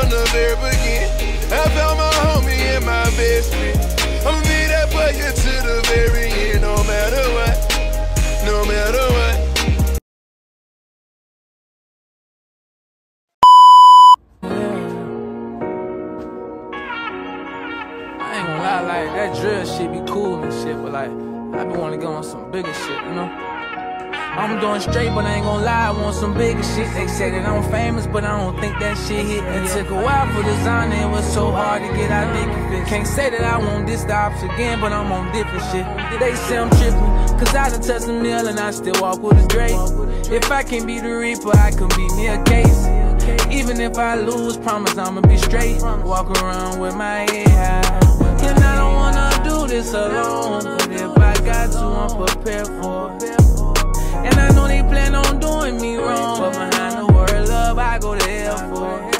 from the very beginning. I found my homie and my best friend. I'ma be that for you to the very end, no matter what, no matter what. Lie, like that drill shit be cool and shit, but like I be wanna go on some bigger shit, you know? I'm doing straight, but I ain't gonna lie, I want some bigger shit. They say that I'm famous, but I don't think that shit hit. It took a while for design, it was so hard to get out nigga fit. Can't say that I want this the ops again, but I'm on different shit. They say I'm tripping, cause I done touched a mill and I still walk with a Drake. If I can be the Reaper, I can be me a case. Even if I lose, promise I'ma be straight. Walk around with my head high. And I don't wanna do this alone. But if I got to, I'm prepared for it. And I know they plan on doing me wrong. But behind the word love, I go to hell for.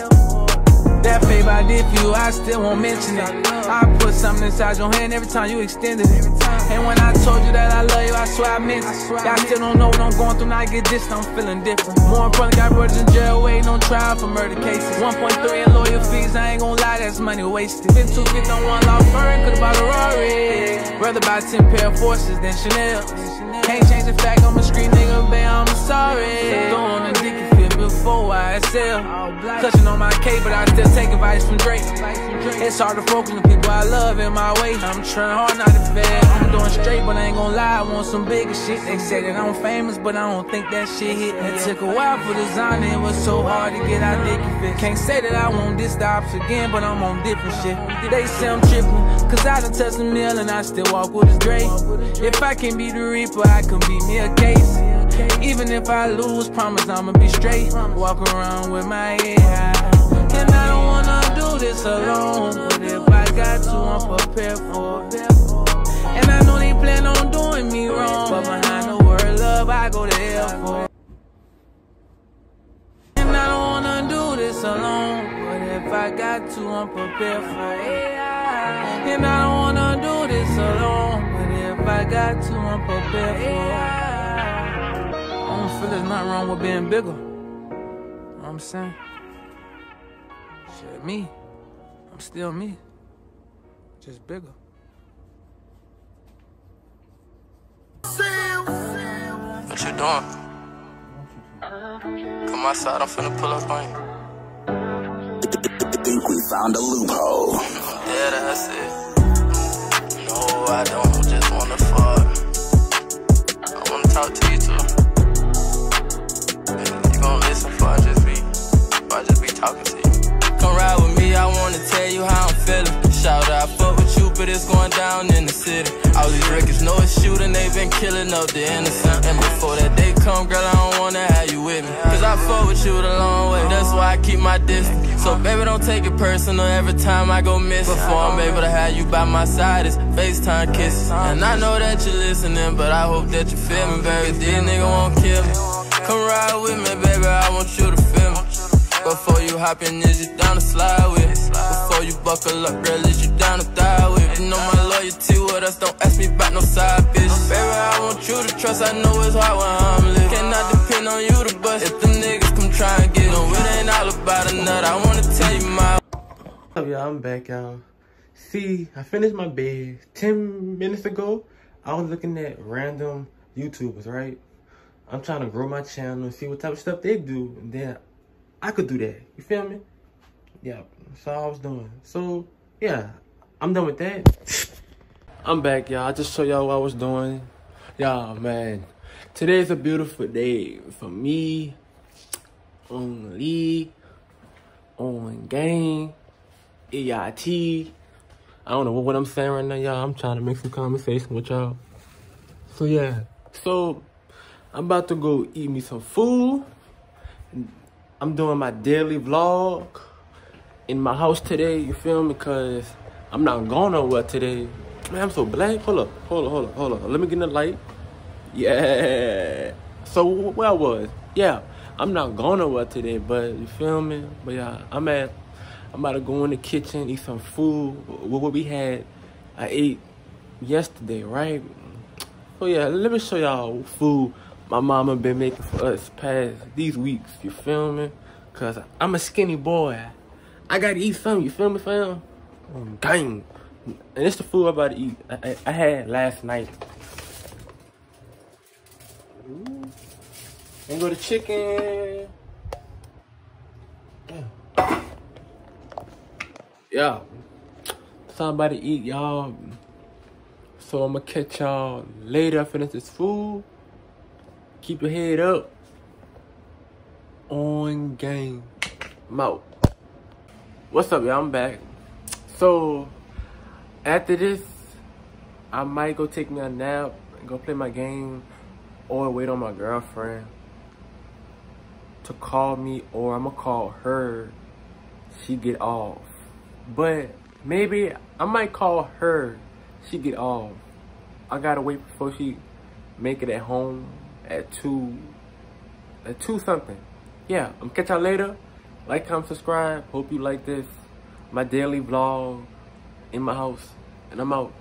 That favor I did for you, I still won't mention it. I put something inside your hand every time you extended it. And when I told you that I love you, I swear I meant it. Y'all still don't know what I'm going through, now I get this, I'm feeling different. More importantly, got brothers in jail waiting on trial for murder cases. 1.3 in lawyer fees, I ain't gonna lie, that's money wasted. Been 250 on one law firm, could've bought a Rari. Rather buy 10 pair of forces than Chanel. Can't change the fact I'm a street nigga, babe, I'm sorry. Throwing a dick fit before I sell. Clutching on my K, but I still take advice from Drake. It's hard to focus on people I love in my way. I'm trying hard not to fail. I'm doing straight, but I ain't gonna lie, I want some bigger shit. They say that I'm famous, but I don't think that shit hit. It took a while for design, it was so hard to get out dick fit. Can't say that I want this the ops again, but I'm on different shit. They say I'm tripping, cause I done touched a mill and I still walk with a Drake. If I can be the Reaper, I can be me a case. Even if I lose, promise I'ma be straight. Walk around with my head high. And I don't this alone. But if I got to, I'm prepared for. And I know they plan on doing me wrong. But behind the word love, I go to hell for. And I don't wanna do this alone. But if I got to, I'm prepared for it. And I don't wanna do this alone. But if I got to, I'm prepared for it. I don't feel there's nothing wrong with being bigger. You know what I'm saying? Shit, me. I'm still me. Just bigger. What you doing? Come outside, I'm finna pull up on you. Think we found a loophole. Yeah, that's it. No, I don't just it's going down in the city. All these records know it's shooting, they been killing up the innocent. And before that day come, girl, I don't wanna have you with me. Cause I fuck with you the long way, that's why I keep my distance. So baby, don't take it personal every time I go missing. Before I'm able to have you by my side, it's FaceTime kisses. And I know that you're listening, but I hope that you feel me, baby. These niggas won't kill me. Come ride with me, baby, I want you to feel me. Before you hop in, is you down to slide with? Before you buckle up, girl, is you down to die with? You know my loyalty with us, don't ask me about no side bitch. Baby, I want you to trust, I know it's hard when I'm living. Cannot depend on you to bust. If the niggas come try and get no, it ain't all about a nut. I wanna tell you my. What's up, y'all? I'm back, y'all. See, I finished my bed 10 minutes ago. I was looking at random YouTubers, right? I'm trying to grow my channel and see what type of stuff they do. And then I could do that. You feel me? Yeah, that's all I was doing. So, yeah, I'm done with that. I'm back, y'all. I just show y'all what I was doing. Y'all, man, today's a beautiful day for me on on game, EIT. I don't know what, I'm saying right now, y'all. I'm trying to make some conversation with y'all. So yeah. So I'm about to go eat me some food. I'm doing my daily vlog in my house today, you feel me? Cause I'm not going nowhere today. Man, I'm so black. Hold up, hold up, hold up, hold up. Let me get in the light. Yeah. So where I was? Yeah. I'm not going nowhere today, but you feel me? But yeah, I'm at I'm about to go in the kitchen, eat some food. What we had, I ate yesterday, right? So yeah, let me show y'all food my mama been making for us past these weeks. You feel me? Cause I'm a skinny boy. I gotta eat something. You feel me, fam? Um, dang. And it's the food I'm about to eat. I, I, I had last night. Ooh. And go to chicken. Yeah. Somebody eat, y'all. So I'm gonna catch y'all later. Finish this food. Keep your head up. On game. Out. What's up, y'all? I'm back. So, after this, I might go take me a nap go play my game or wait on my girlfriend to call me or I'm gonna call her. She get off. But maybe I might call her. She get off. I gotta wait before she make it at home at 2, at 2 something. Yeah, I'm catch y'all later. Like, comment, subscribe. Hope you like this. My daily vlog in my house. And I'm out.